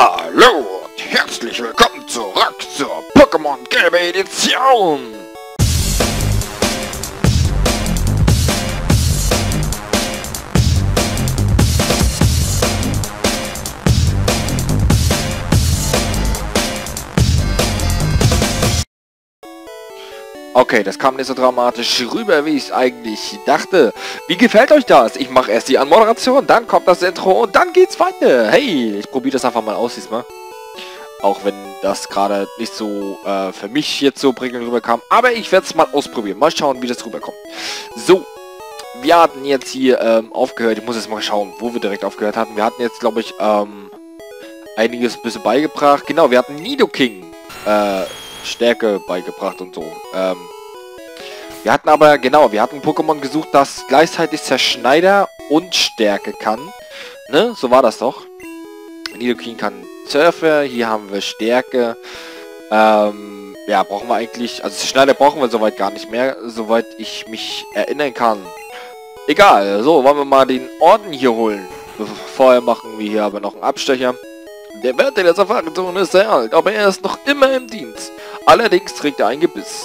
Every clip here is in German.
Hallo und herzlich willkommen zurück zur Pokémon Gelbe Edition! Okay, das kam nicht so dramatisch rüber, wie ich es eigentlich dachte. Wie gefällt euch das? Ich mache erst die Anmoderation, dann kommt das Intro und dann geht's weiter. Hey, ich probiere das einfach mal aus diesmal. Auch wenn das gerade nicht so äh, für mich jetzt so prickelnd rüberkam. Aber ich werde es mal ausprobieren. Mal schauen, wie das rüberkommt. So, wir hatten jetzt hier ähm, aufgehört. Ich muss jetzt mal schauen, wo wir direkt aufgehört hatten. Wir hatten jetzt, glaube ich, ähm, einiges ein bisschen beigebracht. Genau, wir hatten Nidoking. Äh, Stärke beigebracht und so. Ähm, wir hatten aber, genau, wir hatten Pokémon gesucht, das gleichzeitig Zerschneider und Stärke kann. Ne, so war das doch. Nidoking kann Surfer, hier haben wir Stärke. Ähm, ja, brauchen wir eigentlich, also Schneider brauchen wir soweit gar nicht mehr, soweit ich mich erinnern kann. Egal, so, wollen wir mal den Orden hier holen. Vorher machen wir hier aber noch einen Abstecher. Der Wert der Safari-Zone ist sehr alt, aber er ist noch immer im Dienst. Allerdings trägt er ein Gebiss.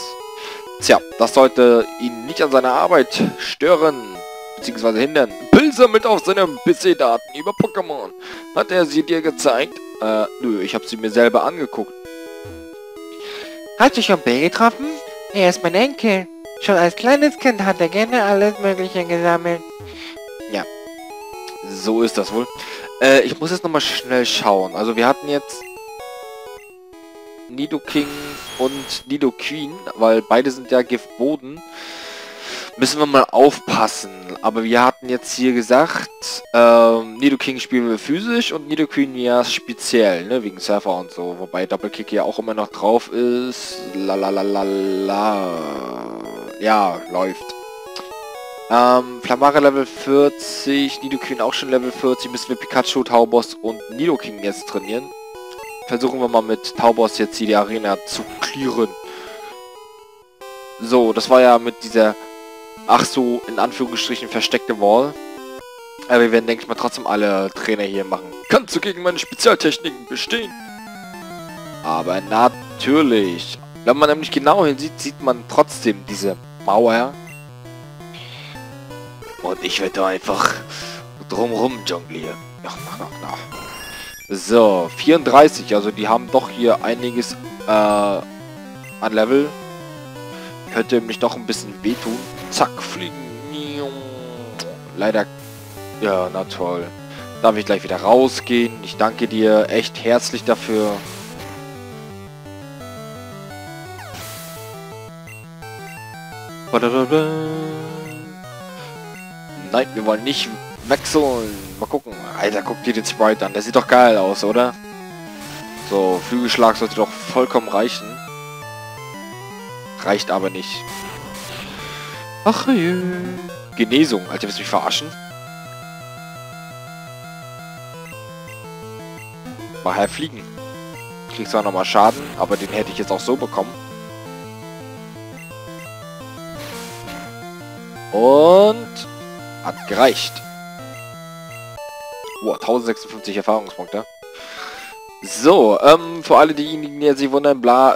Tja, das sollte ihn nicht an seiner Arbeit stören, bzw. hindern. Bill sammelt auf seinem PC Daten über Pokémon. Hat er sie dir gezeigt? Äh, nö, ich habe sie mir selber angeguckt. Hast du schon Bill getroffen? Er ist mein Enkel. Schon als kleines Kind hat er gerne alles Mögliche gesammelt. Ja, so ist das wohl. Äh, ich muss jetzt nochmal schnell schauen. Also wir hatten jetzt Nidoking und Nidoqueen, weil beide sind ja Giftboden. Müssen wir mal aufpassen. Aber wir hatten jetzt hier gesagt, ähm, Nidoking spielen wir physisch und Nidoqueen ja speziell, ne, wegen Surfer und so. Wobei Doppelkick ja auch immer noch drauf ist. Lalalala. Ja, läuft. Ähm, Flamare Level 40, Nidoqueen auch schon Level 40, müssen wir Pikachu, Taubos und Nidoking jetzt trainieren versuchen wir mal mit Taubos jetzt hier die Arena zu clearen. So, das war ja mit dieser, ach so, in Anführungsstrichen versteckte Wall. Aber wir werden, denke ich mal, trotzdem alle Trainer hier machen. Kannst du gegen meine Spezialtechniken bestehen? Aber natürlich. Wenn man nämlich genau hinsieht, sieht man trotzdem diese Mauer. Und ich werde einfach drumrum jonglieren. Ach, na, na, na. So, 34. Also die haben doch hier einiges äh, an Level. Könnte mich doch ein bisschen wehtun. Zack, fliegen. Leider... Ja, na toll. Darf ich gleich wieder rausgehen. Ich danke dir echt herzlich dafür. Nein, wir wollen nicht wechseln. Mal gucken. Alter, guck dir den Sprite an. Der sieht doch geil aus, oder? So, Flügelschlag sollte doch vollkommen reichen. Reicht aber nicht. Ach je. Genesung. Alter, willst du mich verarschen? Mal herfliegen. Krieg zwar nochmal Schaden, aber den hätte ich jetzt auch so bekommen. Und hat gereicht. Wow, 1056 Erfahrungspunkte. So, ähm, für alle diejenigen, die sich wundern, bla,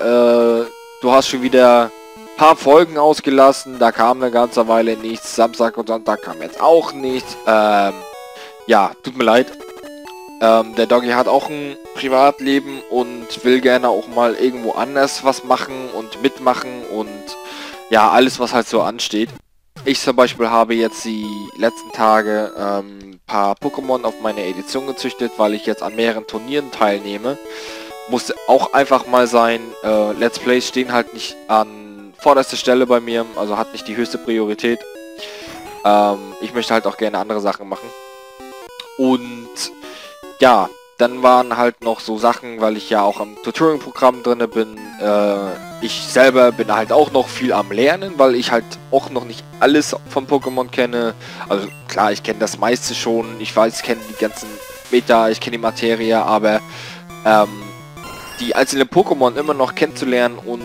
äh, du hast schon wieder paar Folgen ausgelassen, da kam eine ganze Weile nichts, Samstag und Sonntag kam jetzt auch nichts, ähm, ja, tut mir leid. Ähm, der Doggy hat auch ein Privatleben und will gerne auch mal irgendwo anders was machen und mitmachen und ja, alles was halt so ansteht. Ich zum Beispiel habe jetzt die letzten Tage ähm, paar Pokémon auf meine Edition gezüchtet, weil ich jetzt an mehreren Turnieren teilnehme. Muss auch einfach mal sein, äh, Let's Plays stehen halt nicht an vorderster Stelle bei mir, also hat nicht die höchste Priorität. Ähm, ich möchte halt auch gerne andere Sachen machen. Und ja, dann waren halt noch so Sachen, weil ich ja auch am Tutoring-Programm drin bin. Äh, ich selber bin halt auch noch viel am Lernen, weil ich halt auch noch nicht alles von Pokémon kenne. Also klar, ich kenne das meiste schon. Ich weiß, ich kenne die ganzen Meta, ich kenne die Materie, aber ähm, die einzelnen Pokémon immer noch kennenzulernen und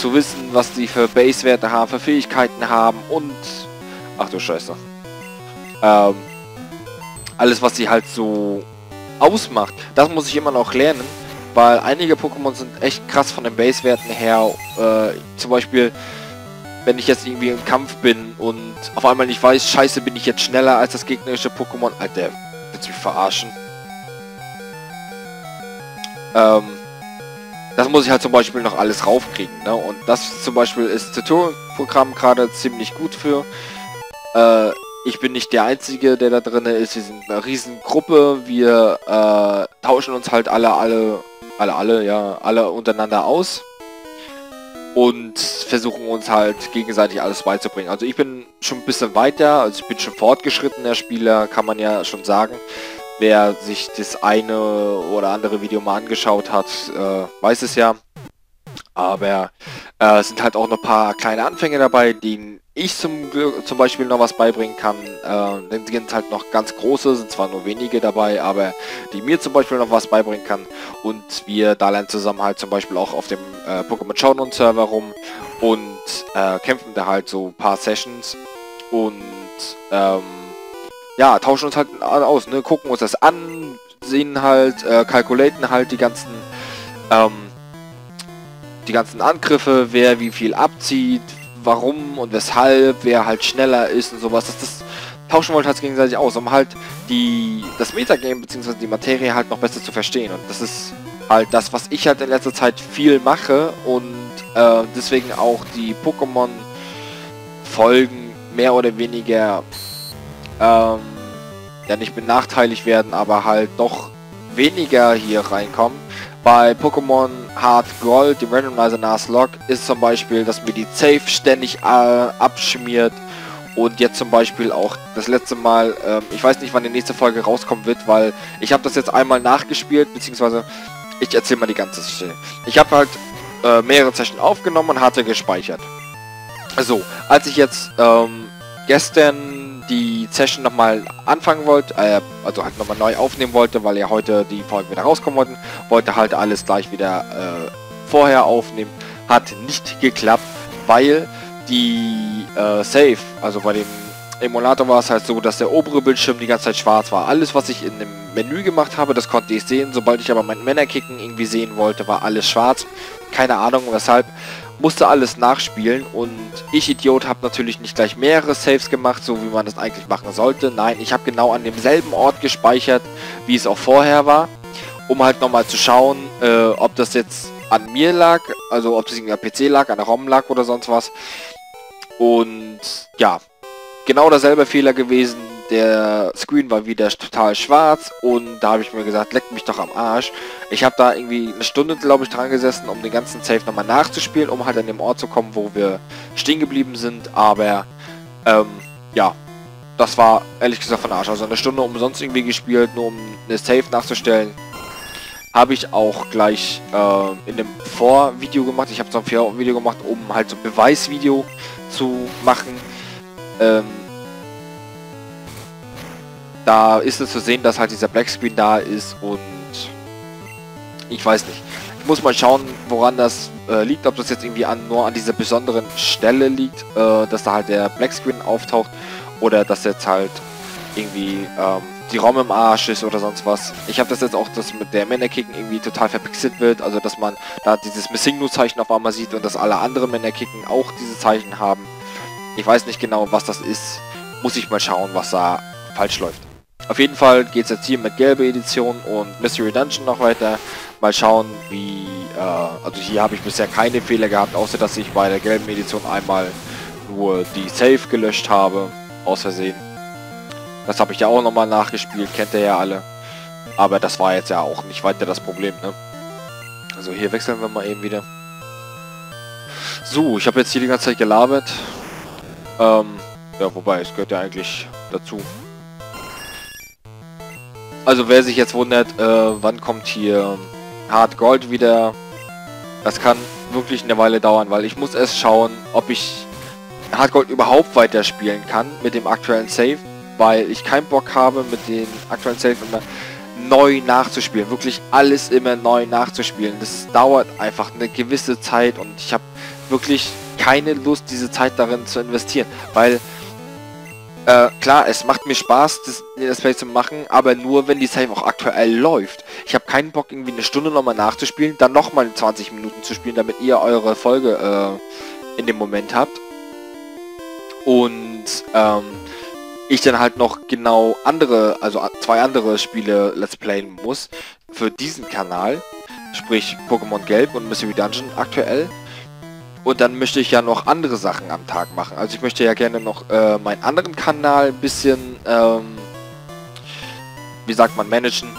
zu wissen, was die für Base-Werte haben, für Fähigkeiten haben und... Ach du Scheiße. Ähm, alles, was sie halt so ausmacht, das muss ich immer noch lernen, weil einige Pokémon sind echt krass von den Basewerten her. Äh, zum Beispiel, wenn ich jetzt irgendwie im Kampf bin und auf einmal nicht weiß, scheiße, bin ich jetzt schneller als das gegnerische Pokémon. Alter, willst du mich verarschen? Ähm, das muss ich halt zum Beispiel noch alles raufkriegen, ne? Und das zum Beispiel ist Tutorial-Programm gerade ziemlich gut für. Äh, ich bin nicht der Einzige, der da drin ist. Wir sind eine riesen Gruppe. Wir äh, tauschen uns halt alle, alle, alle, alle, ja, alle untereinander aus. Und versuchen uns halt gegenseitig alles beizubringen. Also ich bin schon ein bisschen weiter, also ich bin schon fortgeschrittener Spieler, kann man ja schon sagen. Wer sich das eine oder andere Video mal angeschaut hat, äh, weiß es ja. Aber äh, sind halt auch noch ein paar kleine Anfänge dabei, denen ich zum, zum Beispiel noch was beibringen kann. Äh, dann sind halt noch ganz große, sind zwar nur wenige dabei, aber die mir zum Beispiel noch was beibringen kann. Und wir da lernen zusammen halt zum Beispiel auch auf dem äh, Pokémon Showdown Server rum und äh, kämpfen da halt so ein paar Sessions und ähm, ja, tauschen uns halt aus, ne, gucken uns das an, sehen halt, äh, kalkulaten halt die ganzen ähm, die ganzen Angriffe, wer wie viel abzieht, warum und weshalb, wer halt schneller ist und sowas. Das, das tauschen wir halt gegenseitig aus, um halt die das Metagame bzw. die Materie halt noch besser zu verstehen. Und das ist halt das, was ich halt in letzter Zeit viel mache und äh, deswegen auch die Pokémon-Folgen mehr oder weniger ähm, ja nicht benachteiligt werden, aber halt doch weniger hier reinkommen bei Pokémon Hard Gold, dem Randomizer Nuzlocke, ist zum Beispiel, dass mir die Safe ständig äh, abschmiert und jetzt zum Beispiel auch das letzte Mal, ähm, ich weiß nicht, wann die nächste Folge rauskommen wird, weil ich habe das jetzt einmal nachgespielt, beziehungsweise ich erzähle mal die ganze Stelle. Ich habe halt äh, mehrere Sessions aufgenommen und hatte gespeichert. So, als ich jetzt ähm, gestern die Session nochmal anfangen wollte, äh, also halt nochmal neu aufnehmen wollte, weil ja heute die Folgen wieder rauskommen wollten, wollte halt alles gleich wieder äh, vorher aufnehmen. Hat nicht geklappt, weil die äh, Save, also bei dem Emulator war es halt so, dass der obere Bildschirm die ganze Zeit schwarz war. Alles, was ich in dem Menü gemacht habe, das konnte ich sehen. Sobald ich aber meinen Männerkicken irgendwie sehen wollte, war alles schwarz. Keine Ahnung weshalb musste alles nachspielen und ich Idiot habe natürlich nicht gleich mehrere Saves gemacht, so wie man das eigentlich machen sollte. Nein, ich habe genau an demselben Ort gespeichert, wie es auch vorher war, um halt nochmal zu schauen, äh, ob das jetzt an mir lag, also ob es am PC lag, an der ROM lag oder sonst was. Und ja, genau derselbe Fehler gewesen, der Screen war wieder total schwarz und da habe ich mir gesagt, leck mich doch am Arsch. Ich habe da irgendwie eine Stunde, glaube ich, dran gesessen, um den ganzen Safe nochmal nachzuspielen, um halt an dem Ort zu kommen, wo wir stehen geblieben sind. Aber, ähm, ja, das war ehrlich gesagt von Arsch. Also eine Stunde umsonst irgendwie gespielt, nur um eine Safe nachzustellen. Habe ich auch gleich äh, in dem Vorvideo gemacht. Ich habe so ein Vorvideo gemacht, um halt so ein Beweisvideo zu machen. Ähm, da ist es zu sehen, dass halt dieser Blackscreen da ist und ich weiß nicht. Ich muss mal schauen, woran das äh, liegt, ob das jetzt irgendwie an, nur an dieser besonderen Stelle liegt, äh, dass da halt der Blackscreen auftaucht oder dass jetzt halt irgendwie ähm, die ROM im Arsch ist oder sonst was. Ich habe das jetzt auch, dass mit der Männerkicken irgendwie total verpixelt wird, also dass man da dieses Missing-No-Zeichen auf einmal sieht und dass alle anderen Männerkicken auch diese Zeichen haben. Ich weiß nicht genau, was das ist. Muss ich mal schauen, was da falsch läuft. Auf jeden Fall geht es jetzt hier mit gelbe Edition und Mystery Dungeon noch weiter. Mal schauen, wie... Äh, also hier habe ich bisher keine Fehler gehabt, außer dass ich bei der gelben Edition einmal nur die Save gelöscht habe. Aus Versehen. Das habe ich ja auch nochmal nachgespielt, kennt ihr ja alle. Aber das war jetzt ja auch nicht weiter das Problem, ne? Also hier wechseln wir mal eben wieder. So, ich habe jetzt hier die ganze Zeit gelabert. Ähm, ja, wobei, es gehört ja eigentlich dazu. Also wer sich jetzt wundert, äh, wann kommt hier Hard Gold wieder, das kann wirklich eine Weile dauern, weil ich muss erst schauen, ob ich Hard Gold überhaupt weiterspielen kann mit dem aktuellen Save, weil ich keinen Bock habe, mit dem aktuellen Save immer neu nachzuspielen, wirklich alles immer neu nachzuspielen. Das dauert einfach eine gewisse Zeit und ich habe wirklich keine Lust, diese Zeit darin zu investieren, weil Äh, klar, es macht mir Spaß, das Let's Play zu machen, aber nur, wenn die Save auch aktuell läuft. Ich habe keinen Bock, irgendwie eine Stunde nochmal nachzuspielen, dann nochmal 20 Minuten zu spielen, damit ihr eure Folge äh, in dem Moment habt. Und ähm, ich dann halt noch genau andere, also zwei andere Spiele Let's Playen muss für diesen Kanal. Sprich Pokémon Gelb und Mystery Dungeon aktuell. Und dann möchte ich ja noch andere Sachen am Tag machen. Also ich möchte ja gerne noch äh, meinen anderen Kanal ein bisschen, ähm, wie sagt man, managen.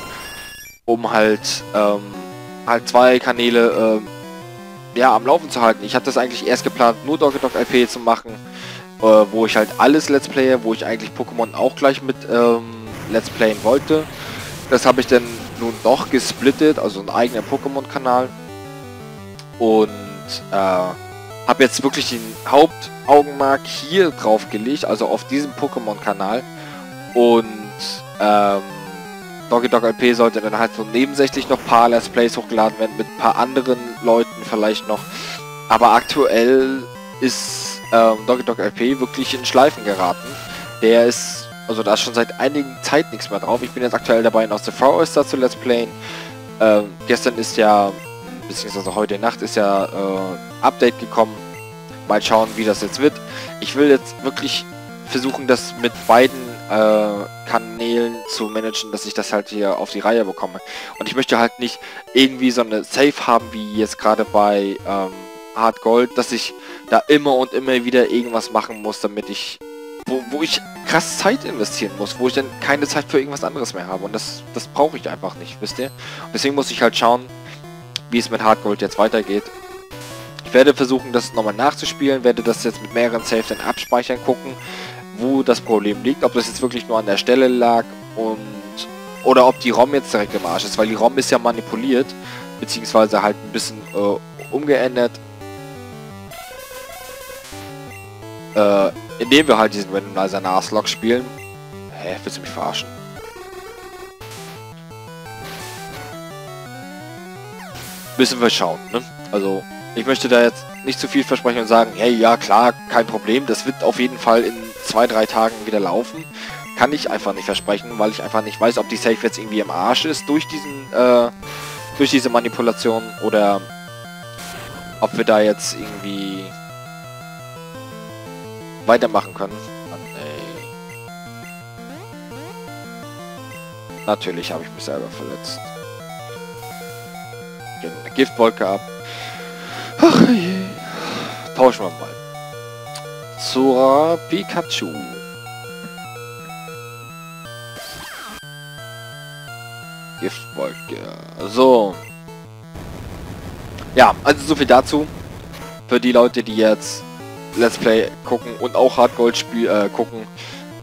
Um halt, ähm, halt zwei Kanäle, äh, ja, am Laufen zu halten. Ich hatte das eigentlich erst geplant, nur Doggy Dog LP zu machen. Äh, wo ich halt alles Let's Playe, wo ich eigentlich Pokémon auch gleich mit ähm, Let's Playen wollte. Das habe ich dann nun doch gesplittet, also einen eigenen Pokémon-Kanal. Und äh, habe jetzt wirklich den Hauptaugenmark hier drauf gelegt, also auf diesem Pokémon-Kanal. Und ähm, Doggy Dog LP sollte dann halt so nebensächlich noch ein paar Let's Plays hochgeladen werden mit ein paar anderen Leuten vielleicht noch. Aber aktuell ist ähm, Doggy Dog LP wirklich in Schleifen geraten. Der ist, also da ist schon seit einigen Zeit nichts mehr drauf. Ich bin jetzt aktuell dabei, aus The Oyster zu Let's Playen. Ähm, gestern ist ja beziehungsweise heute Nacht ist ja äh, Update gekommen. Mal schauen, wie das jetzt wird. Ich will jetzt wirklich versuchen, das mit beiden äh, Kanälen zu managen, dass ich das halt hier auf die Reihe bekomme. Und ich möchte halt nicht irgendwie so eine Safe haben, wie jetzt gerade bei ähm, Hard Gold, dass ich da immer und immer wieder irgendwas machen muss, damit ich wo, wo ich krass Zeit investieren muss, wo ich dann keine Zeit für irgendwas anderes mehr habe. Und das, das brauche ich einfach nicht, wisst ihr? Deswegen muss ich halt schauen, wie es mit Hardgold jetzt weitergeht. Ich werde versuchen, das nochmal nachzuspielen, werde das jetzt mit mehreren Saves dann abspeichern, gucken, wo das Problem liegt, ob das jetzt wirklich nur an der Stelle lag und oder ob die ROM jetzt direkt im Arsch ist, weil die ROM ist ja manipuliert, beziehungsweise halt ein bisschen äh, umgeändert. Äh, indem wir halt diesen Randomizer Nuzlocke spielen. Hä, willst du mich verarschen? Müssen wir schauen. Ne? Also ich möchte da jetzt nicht zu viel versprechen und sagen, hey, ja klar, kein Problem, das wird auf jeden Fall in zwei, drei Tagen wieder laufen. Kann ich einfach nicht versprechen, weil ich einfach nicht weiß, ob die Safe jetzt irgendwie im Arsch ist durch diesen, äh, durch diese Manipulation oder ob wir da jetzt irgendwie weitermachen können. Mann, Natürlich habe ich mich selber verletzt Giftwolke ab. Ach je. Tauschen wir mal. Zora Pikachu. Giftwolke. So. Ja, also so viel dazu. Für die Leute, die jetzt Let's Play gucken und auch Hardgold Spiel äh, gucken.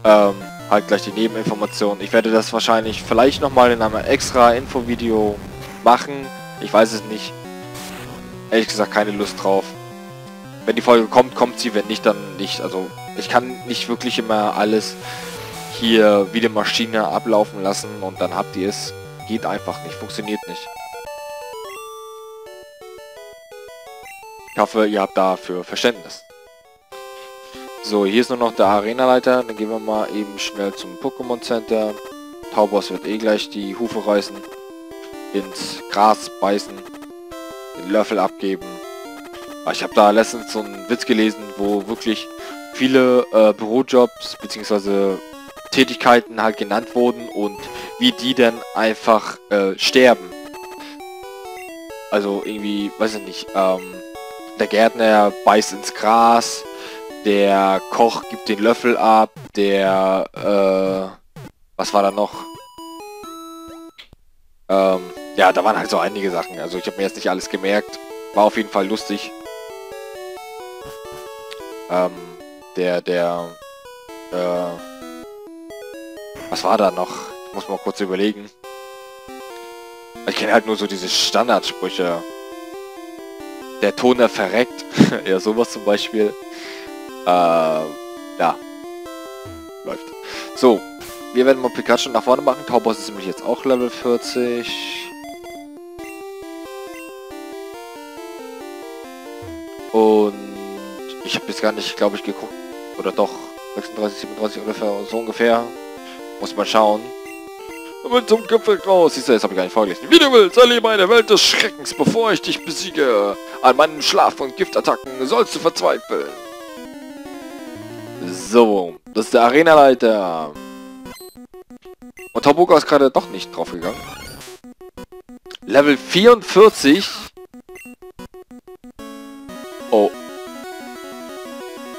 Ähm, halt gleich die Nebeninformationen. Ich werde das wahrscheinlich vielleicht nochmal in einem extra Infovideo machen. Ich weiß es nicht. Ehrlich gesagt keine Lust drauf. Wenn die Folge kommt, kommt sie. Wenn nicht, dann nicht. Also ich kann nicht wirklich immer alles hier wie eine Maschine ablaufen lassen und dann habt ihr es. Geht einfach nicht. Funktioniert nicht. Ich hoffe, ihr habt dafür Verständnis. So, hier ist nur noch der Arenaleiter. Dann gehen wir mal eben schnell zum Pokémon Center. Taubos wird eh gleich die Hufe reißen ins Gras beißen, den Löffel abgeben. Ich habe da letztens so einen Witz gelesen, wo wirklich viele äh, Bürojobs bzw. Tätigkeiten halt genannt wurden und wie die dann einfach äh, sterben. Also irgendwie, weiß ich nicht, ähm, der Gärtner beißt ins Gras, der Koch gibt den Löffel ab, der, äh, was war da noch? Ähm, ja, da waren halt so einige Sachen. Also ich habe mir jetzt nicht alles gemerkt. War auf jeden Fall lustig. Ähm, der, der, äh, was war da noch? Ich muss mal kurz überlegen. Ich kenne halt nur so diese Standardsprüche. Der Toner verreckt. ja, sowas zum Beispiel. Äh, ja. Läuft. So, wir werden mal Pikachu nach vorne machen. Tauboss ist nämlich jetzt auch Level 40. Und ich habe jetzt gar nicht, glaube ich, geguckt. Oder doch. 36, 37 ungefähr, so ungefähr. Muss man schauen. Und zum Gipfel raus. Siehst du, jetzt habe ich gar nicht vorgelesen. Wie du willst, erlebe eine Welt des Schreckens, bevor ich dich besiege. An meinen Schlaf- und Giftattacken sollst du verzweifeln. So, das ist der Arenaleiter. Und Tobuka ist gerade doch nicht draufgegangen. Level 44.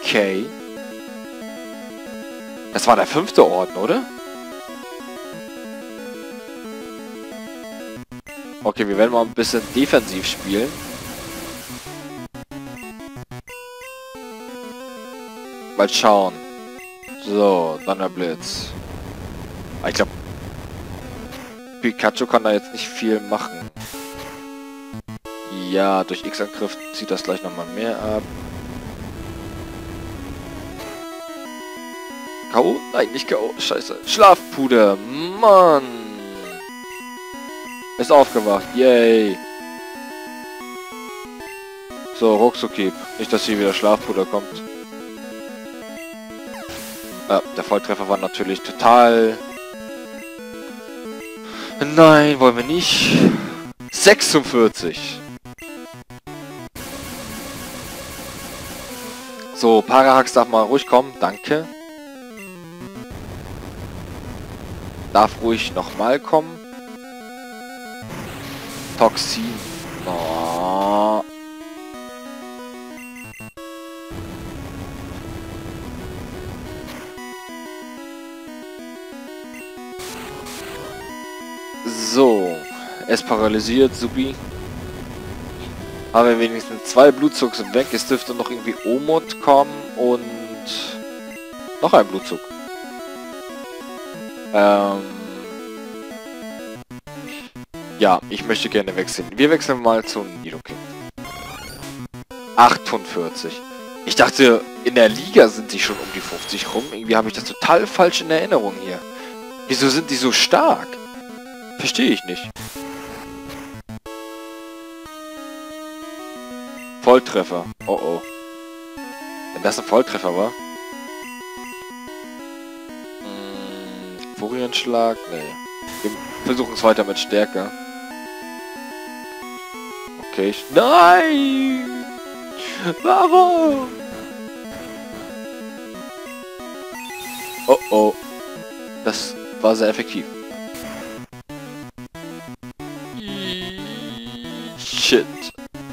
Okay. Das war der fünfte Orden, oder? Okay, wir werden mal ein bisschen defensiv spielen. Mal schauen. So, Donnerblitz. Ah, Ich glaube, Pikachu kann da jetzt nicht viel machen. Ja, durch X-Angriff zieht das gleich nochmal mehr ab. K.O.? Nein, nicht K.O. Scheiße. Schlafpuder. Mann. Ist aufgewacht. Yay. So, Ruckzuckieb. Nicht, dass hier wieder Schlafpuder kommt. Ja, der Volltreffer war natürlich total... Nein, wollen wir nicht. 46. So, Parahax darf mal ruhig kommen. Danke. Darf ruhig nochmal kommen. Toxin. Oh. So. Es paralysiert, Subi. Haben wir wenigstens zwei Blutzug sind weg. Es dürfte noch irgendwie Omot kommen und noch ein Blutzug. Ähm ja, ich möchte gerne wechseln. Wir wechseln mal zu Nidoking. 48. Ich dachte, in der Liga sind die schon um die 50 rum. Irgendwie habe ich das total falsch in Erinnerung hier. Wieso sind die so stark? Verstehe ich nicht. Volltreffer. Oh oh. Wenn das ein Volltreffer war. Furienschlag? Nee. Wir versuchen es weiter mit Stärke. Okay. ich- Nein! Warum? Oh oh. Das war sehr effektiv. Shit.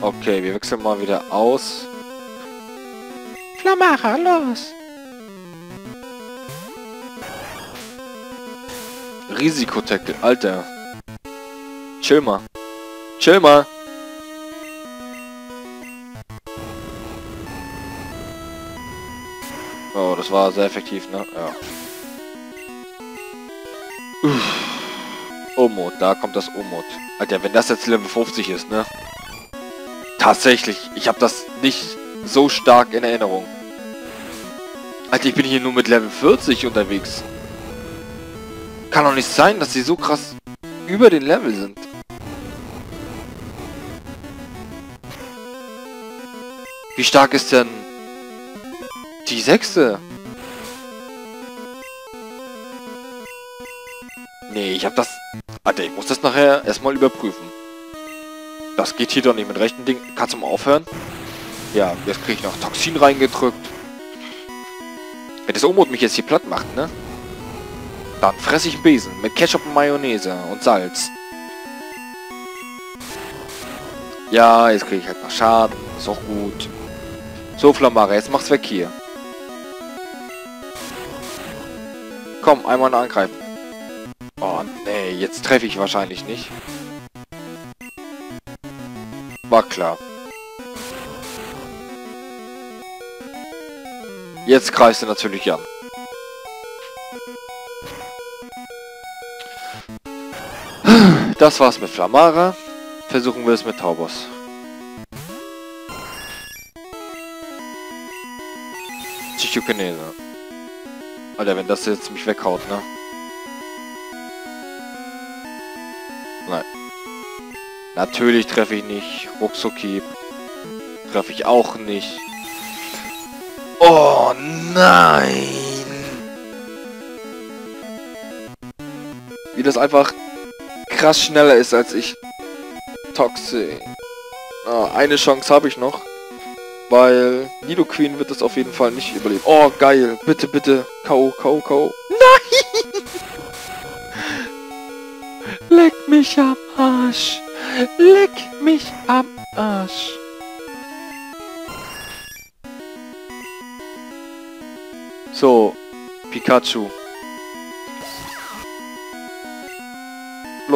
Okay, wir wechseln mal wieder aus. Flamara, los! Risikotackle, Alter. Chill mal. Chill mal. Oh, das war sehr effektiv, ne? Ja. Uff. Da kommt das Omot. Alter, wenn das jetzt Level 50 ist, ne? Tatsächlich, ich habe das nicht so stark in Erinnerung. Alter, ich bin hier nur mit Level 40 unterwegs. Kann doch nicht sein, dass sie so krass über den Level sind. Wie stark ist denn die sechste? Nee, ich hab das... Alter, ich muss das nachher erstmal überprüfen. Das geht hier doch nicht mit rechten Dingen. Kannst du mal aufhören? Ja, jetzt kriege ich noch Toxin reingedrückt. Wenn das Umut mich jetzt hier platt macht, ne? Dann fresse ich einen Besen mit Ketchup und Mayonnaise und Salz. Ja, jetzt kriege ich halt noch Schaden. Ist auch gut. So, Flammare, jetzt mach's weg hier. Komm, einmal angreifen. Oh, nee, jetzt treffe ich wahrscheinlich nicht. War klar. Jetzt greifst du natürlich an. Das war's mit Flamara. Versuchen wir es mit Taubos. Chichukinese. Alter, wenn das jetzt mich weghaut, ne? Nein. Natürlich treffe ich nicht. Ruckzucki. Treffe ich auch nicht. Oh nein! Das einfach krass schneller ist als ich. Toxic. Ah, eine Chance habe ich noch. Weil Nido Queen wird das auf jeden Fall nicht überleben. Oh, geil. Bitte, bitte. K.O., K.O., K.O. Nein! Leck mich am Arsch. Leck mich am Arsch. So, Pikachu.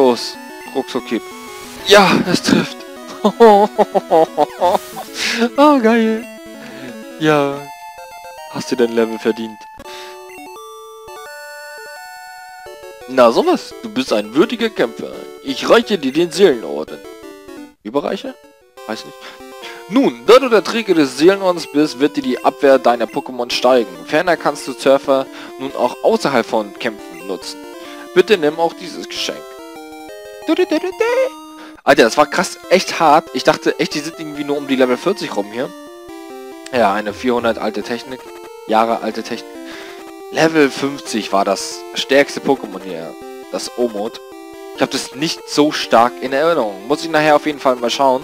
Los, Ruckzuckkipp. Ja, es trifft. oh, geil. Ja, hast du dein Level verdient. Na sowas, du bist ein würdiger Kämpfer. Ich reiche dir den Seelenorden. Überreiche? Weiß nicht. Nun, da du der Träger des Seelenordens bist, wird dir die Abwehr deiner Pokémon steigen. Ferner kannst du Surfer nun auch außerhalb von Kämpfen nutzen. Bitte nimm auch dieses Geschenk. Alter, das war krass, echt hart. Ich dachte echt, die sind irgendwie nur um die Level 40 rum hier. Ja, eine 400 alte Technik. Jahre alte Technik. Level 50 war das stärkste Pokémon hier. Das Omod. Ich habe das nicht so stark in Erinnerung. Muss ich nachher auf jeden Fall mal schauen.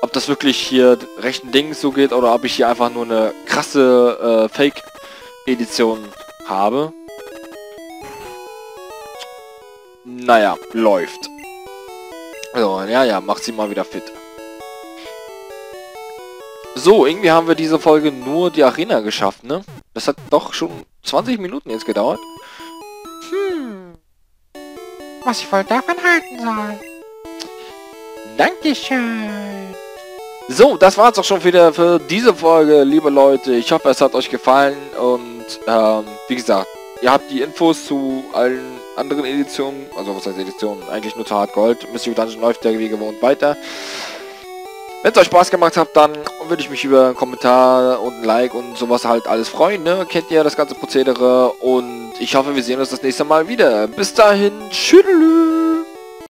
Ob das wirklich hier rechten Dingen so geht oder ob ich hier einfach nur eine krasse äh, Fake-Edition habe. Naja, läuft. So, ja, ja, macht sie mal wieder fit. So, irgendwie haben wir diese Folge nur die Arena geschafft, ne? Das hat doch schon 20 Minuten jetzt gedauert. Hm. Was ich wohl davon halten soll. Dankeschön. So, das war's auch schon wieder für diese Folge, liebe Leute. Ich hoffe, es hat euch gefallen und ähm, wie gesagt, ihr habt die Infos zu allen anderen Editionen, also was heißt Editionen, eigentlich nur zu Hard Gold. Mystery Dungeon läuft ja wie gewohnt weiter. Wenn es euch Spaß gemacht hat, dann würde ich mich über einen Kommentar und ein Like und sowas halt alles freuen, ne? Kennt ihr das ganze Prozedere und ich hoffe, wir sehen uns das nächste Mal wieder. Bis dahin, tschüss.